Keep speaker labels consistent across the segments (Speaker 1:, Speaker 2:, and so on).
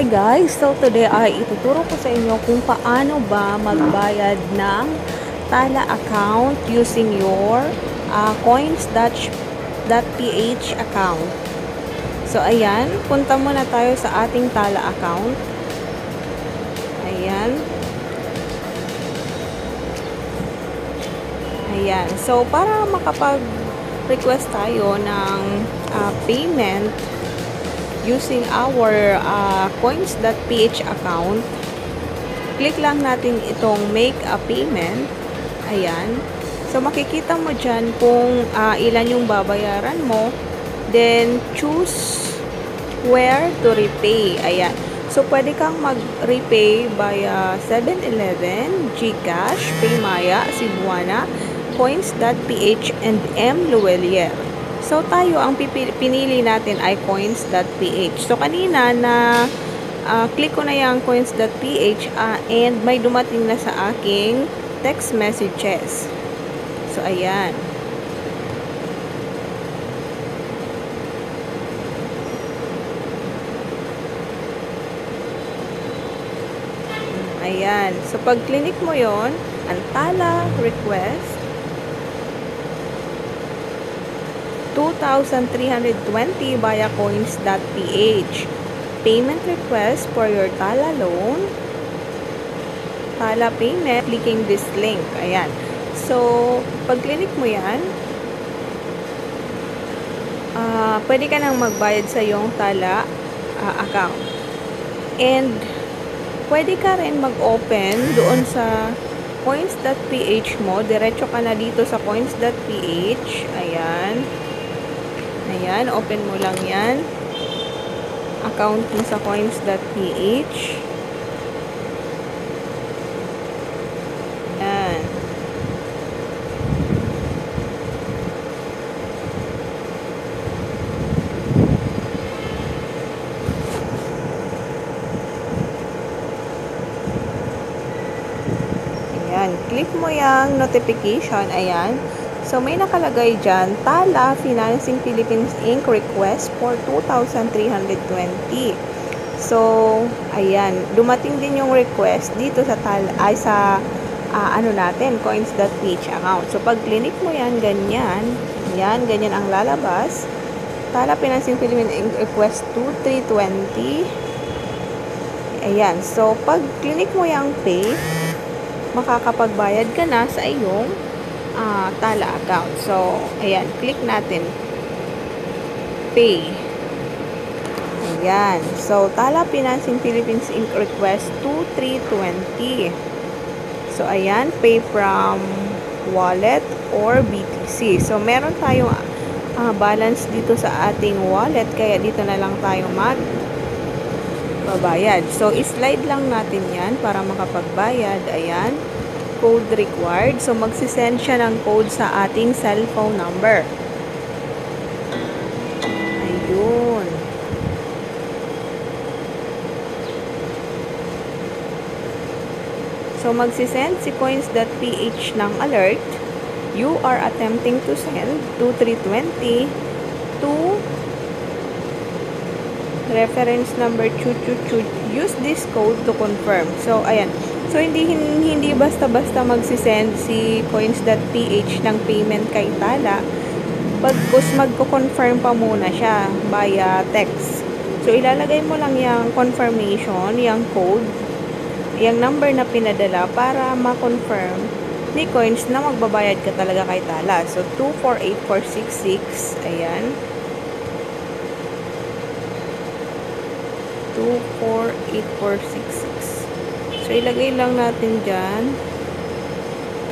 Speaker 1: Hi guys! So today ay ituturo ko sa inyo kung paano ba magbayad ng Tala account using your uh, coins.ph account. So ayan, punta muna tayo sa ating Tala account. Ayan. Ayan. So para makapag-request tayo ng uh, payment using our uh, coins.ph account, click lang natin itong make a payment. Ayan. So, makikita mo dyan kung uh, ilan yung babayaran mo. Then, choose where to repay. Ayan. So, pwede kang mag-repay via 7-Eleven, Gcash, Paymaya, Cebuana, coins.ph, and M. Luelier. So, tayo, ang pinili natin ay coins.ph. So, kanina na uh, click ko na yung coins.ph uh, and may dumating na sa aking text messages. So, ayan. Ayan. So, pag clinic mo yon Antala request, 2,320 via coins.ph. Payment request for your Tala loan. Tala payment, clicking this link. Ayan. So, pag clinic mo yan, uh, pwede ka nang magbayad sa iyong Tala uh, account. And, pwede ka rin mag-open doon sa coins.ph mo. Diretso ka na dito sa coins.ph. Ayan. Ayan, open mo lang yan. Account mo sa coins.ph. Ayan. Ayan, click mo yung notification. Ayan. So, may nakalagay dyan, Tala Financing Philippines Inc. request for 2,320. So, ayan, dumating din yung request dito sa Tala, ay sa, uh, ano natin, coins.ph account. So, pag clinic mo yan, ganyan, yan, ganyan ang lalabas. Tala Financing Philippines Inc. request 2,320. Ayan, so, pag clinic mo yung pay, makakapagbayad ka na sa iyong uh, Tala account. So, ayan, click natin. Pay. Ayan. So, Tala Financing Philippines Inc. request 2320. So, ayan, pay from wallet or BTC. So, meron tayong uh, balance dito sa ating wallet. Kaya dito na lang tayo mag babayad. So, slide lang natin yan para makapagbayad. Ayan code required. So, magsisend siya ng code sa ating cellphone number. Ayun. So, magsisend si coins.ph ng alert. You are attempting to send 2320 to reference number chu chu chu. Use this code to confirm. So, ayan. So, hindi, hindi basta-basta magsisend si coins.ph ng payment kay Tala. Pagkus magko-confirm pa muna siya via text. So, ilalagay mo lang yung confirmation, yung code, yung number na pinadala para ma-confirm ni coins na magbabayad ka talaga kay Tala. So, 248466. Ayan. 248466. So, ilagay lang natin dyan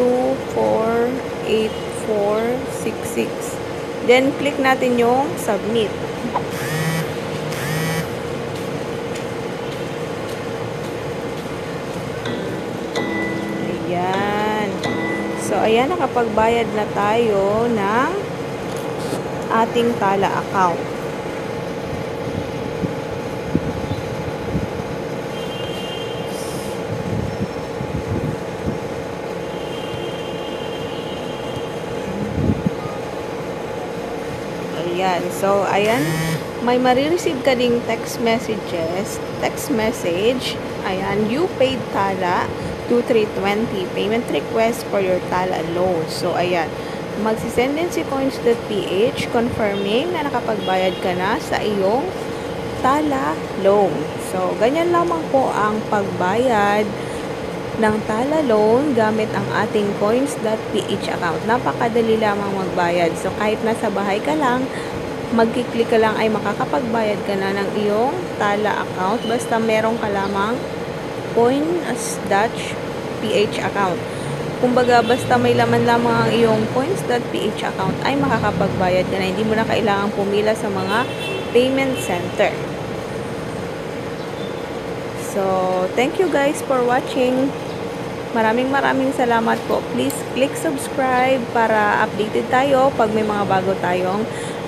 Speaker 1: 248466. Then, click natin yung submit. Ayan. So, ayan, nakapagbayad na tayo ng ating Tala account. Ayan. So, ayan. may marireceive ka ding text messages, text message, ayan, you paid Tala 2320 payment request for your Tala loan. So, ayan, magsisend din si coins.ph confirming na nakapagbayad ka na sa iyong Tala loan. So, ganyan lamang po ang pagbayad ng Tala loan gamit ang ating coins.ph account. Napakadali lamang magbayad. So, kahit nasa bahay ka lang, magkiklik ka lang ay makakapagbayad ka na ng iyong Tala account basta meron ka lamang coins.ph account. Kumbaga, basta may laman lamang ang iyong coins.ph account ay makakapagbayad ka na. Hindi mo na kailangang pumila sa mga payment center. So, thank you guys for watching. Maraming maraming salamat po. Please click subscribe para updated tayo pag may mga bago tayong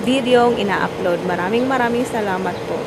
Speaker 1: videong ina-upload. Maraming maraming salamat po.